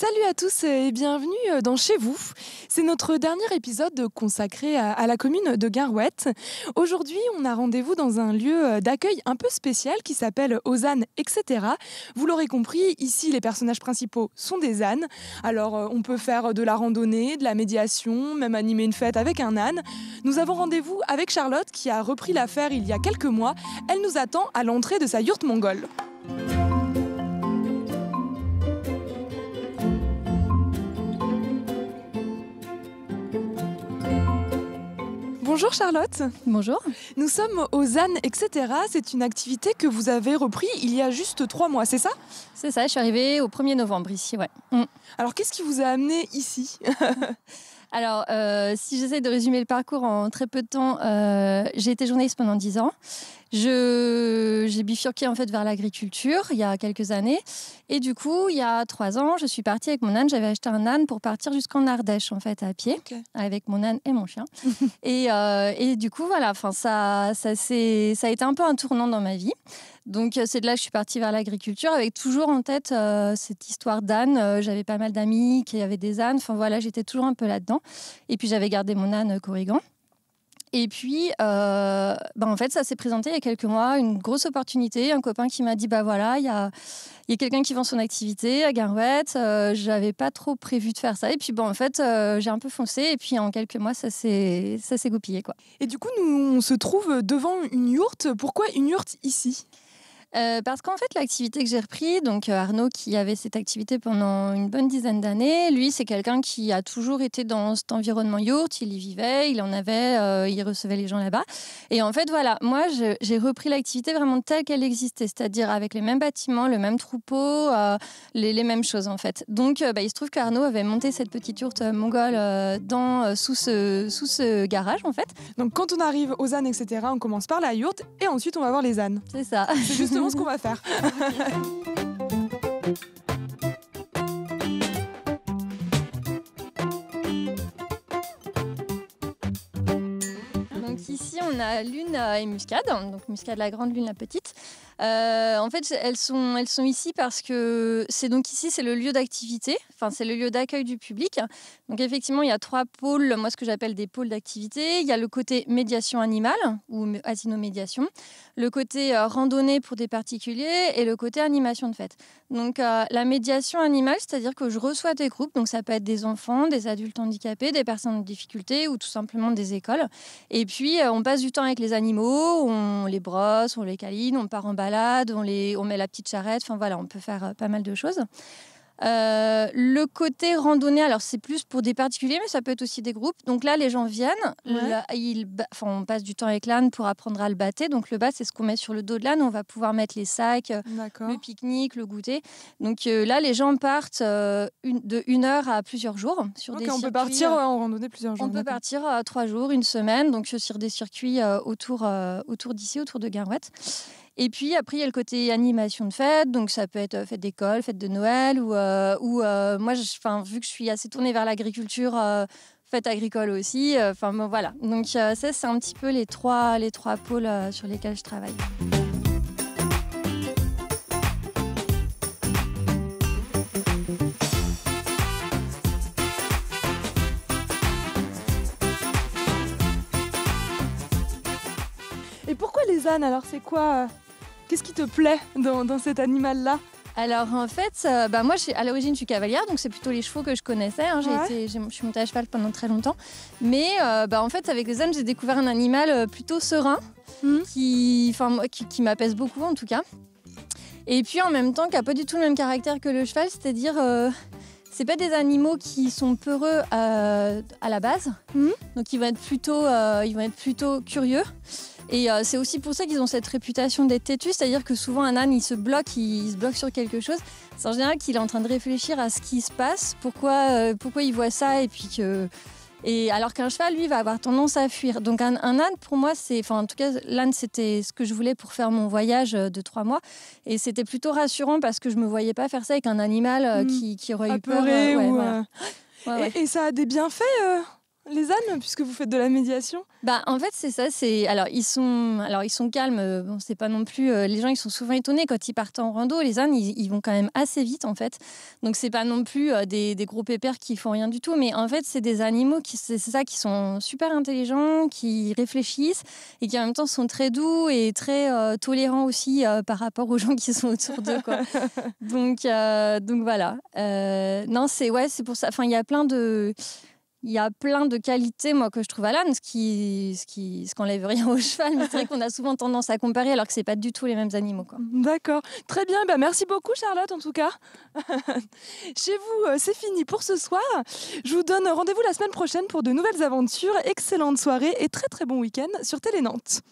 Salut à tous et bienvenue dans Chez vous. C'est notre dernier épisode consacré à, la commune de Garouette. Aujourd'hui, on a rendez-vous dans un lieu d'accueil un peu spécial qui s'appelle Ozane, etc. Vous l'aurez compris, ici les personnages principaux sont des ânes. Alors euh, on peut faire de la randonnée, de la médiation, même animer une fête avec un âne. Nous avons rendez-vous avec Charlotte qui a repris l'affaire il y a quelques mois. Elle nous attend à l'entrée de sa yourte mongole. Bonjour Charlotte. Bonjour. Nous sommes aux ZAN, etc. C'est une activité que vous avez repris il y a juste trois mois, c'est ça? C'est ça, je suis arrivée au 1er novembre ici, ouais. Mm. Alors qu'est-ce qui vous a amené ici? Alors, euh, si j'essaie de résumer le parcours en très peu de temps, euh, j'ai été journaliste pendant dix ans. J'ai bifurqué en fait vers l'agriculture il y a quelques années. Et du coup, il y a trois ans, je suis partie avec mon âne. J'avais acheté un âne pour partir jusqu'en Ardèche, en fait, à pied, avec mon âne et mon chien. et, euh, et, du coup, voilà, ça, ça, ça a été un peu un tournant dans ma vie. Donc euh, c'est de là que je suis partie vers l'agriculture avec toujours en tête euh, cette histoire d'âne. J'avais pas mal d'amis qui avaient des ânes. Enfin voilà, j'étais toujours un peu là-dedans. Et puis j'avais gardé mon âne corrigan. Et puis, euh, bah, en fait, ça s'est présenté il y a quelques mois, une grosse opportunité. Un copain qui m'a dit, bah voilà, il y a, y a quelqu'un qui vend son activité à Garouette. Euh, J'avais pas trop prévu de faire ça. Et puis, bon, en fait, euh, j'ai un peu foncé. Et puis, en quelques mois, ça s'est goupillé, quoi. Et du coup, nous, on se trouve devant une yourte. Pourquoi une yourte ici? Euh, parce qu'en fait, l'activité que j'ai repris, donc euh, Arnaud qui avait cette activité pendant une bonne dizaine d'années, lui, c'est quelqu'un qui a toujours été dans cet environnement yourte, il y vivait, il en avait, euh, il recevait les gens là-bas. Et en fait, voilà, moi, j'ai repris l'activité vraiment telle qu'elle existait, c'est-à-dire avec les mêmes bâtiments, le même troupeau, les, mêmes choses en fait. Donc, bah, il se trouve qu'Arnaud avait monté cette petite yourte mongole dans, sous, ce, sous ce garage en fait. Donc, quand on arrive aux ânes, etc., on commence par la yourte et ensuite on va voir les ânes. C'est ça. C'est ce qu'on va faire. a Lune et Muscade, donc Muscade la grande, Lune la petite. Euh, en fait, elles sont, elles sont ici parce que c'est donc ici, c'est le lieu d'activité, enfin c'est le lieu d'accueil du public. Donc effectivement, il y a trois pôles, moi ce que j'appelle des pôles d'activité. Il y a le côté médiation animale ou asino-médiation, le côté euh, randonnée pour des particuliers et le côté animation de fête. Donc euh, la médiation animale, c'est-à-dire que je reçois des groupes, donc ça peut être des enfants, des adultes handicapés, des personnes en difficulté ou tout simplement des écoles. Et puis on passe du temps avec les animaux, on les brosse, on les câline, on part en balade on, les, on met la petite charrette, enfin voilà, on peut faire euh, pas mal de choses. Euh, le côté randonnée, alors c'est plus pour des particuliers, mais ça peut être aussi des groupes. Donc là, les gens viennent, on passe du temps avec l'âne pour apprendre à le battre. Donc le bat, c'est ce qu'on met sur le dos de l'âne. On va pouvoir mettre les sacs, euh, le pique-nique, le goûter. Donc là, les gens partent une, de une heure à plusieurs jours sur des On peut partir en randonnée plusieurs jours. On peut partir trois jours, une semaine, donc sur des circuits autour, autour d'ici, autour de Garouette. Et puis après, il y a le côté animation de fête, donc ça peut être euh, fête d'école, fête de Noël, ou, euh, ou euh, moi, je, vu que je suis assez tournée vers l'agriculture, fête agricole aussi, enfin voilà. Donc ça, c'est un petit peu les trois, les trois pôles sur lesquels je travaille. Et pourquoi les ânes alors C'est quoi Qu'est-ce qui te plaît dans, cet animal-là? Alors en fait, euh, bah moi à l'origine je suis cavalière, donc c'est plutôt les chevaux que je connaissais. Hein. J'ai je suis montée à cheval pendant très longtemps. Mais euh, bah, en fait avec les ânes j'ai découvert un animal euh, plutôt serein, mmh. qui, qui, qui m'apaise beaucoup en tout cas. Et puis en même temps qui n'a pas du tout le même caractère que le cheval, c'est-à-dire c'est pas des animaux qui sont peureux à la base, mmh. donc ils vont être plutôt, ils vont être plutôt curieux. Et euh, c'est aussi pour ça qu'ils ont cette réputation d'être têtus, c'est-à-dire que souvent un âne, il se bloque, il, se bloque sur quelque chose. C'est en général qu'il est en train de réfléchir à ce qui se passe, pourquoi, euh, pourquoi il voit ça, et puis que... Et alors qu'un cheval, lui, va avoir tendance à fuir. Donc un, âne, pour moi, c'est, enfin en tout cas, l'âne, c'était ce que je voulais pour faire mon voyage euh, de trois mois. Et c'était plutôt rassurant parce que je me voyais pas faire ça avec un animal mmh. qui, qui, aurait eu peur. ou et, ça a des bienfaits les ânes, puisque vous faites de la médiation bah, En fait, c'est ça. C'est alors ils sont, alors ils sont calmes. Euh, bon, c'est pas non plus. Euh, les gens, ils sont souvent étonnés quand ils partent en rando. Les ânes, ils, vont quand même assez vite, en fait. Donc c'est pas non plus euh, des, des, gros pépères qui font rien du tout. Mais en fait, c'est des animaux qui, c'est ça, qui sont super intelligents, qui réfléchissent et qui en même temps sont très doux et très tolérants aussi par rapport aux gens qui sont autour d'eux. donc, donc voilà. non, c'est ouais, c'est pour ça. Enfin, il y a plein de il y a plein de qualités moi que je trouve à l'âne, ce qui ce qui ce qu'enlève rien au cheval, mais c'est vrai qu'on a souvent tendance à comparer alors que c'est pas du tout les mêmes animaux quoi. D'accord, très bien, bah merci beaucoup Charlotte en tout cas. Chez vous, euh, c'est fini pour ce soir. Je vous donne rendez-vous la semaine prochaine pour de nouvelles aventures. Excellente soirée et très très bon week-end sur Télé Nantes.